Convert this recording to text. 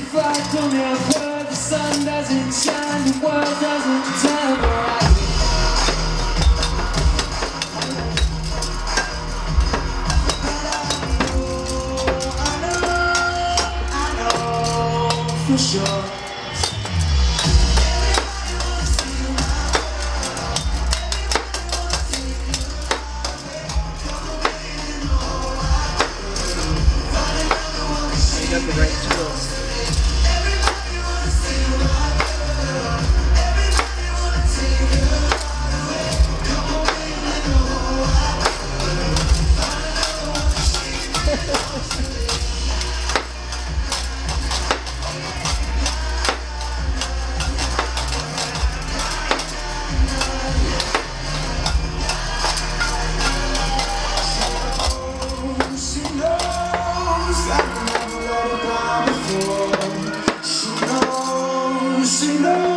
don't have words, the sun doesn't shine, the world doesn't turn around. For sure see love.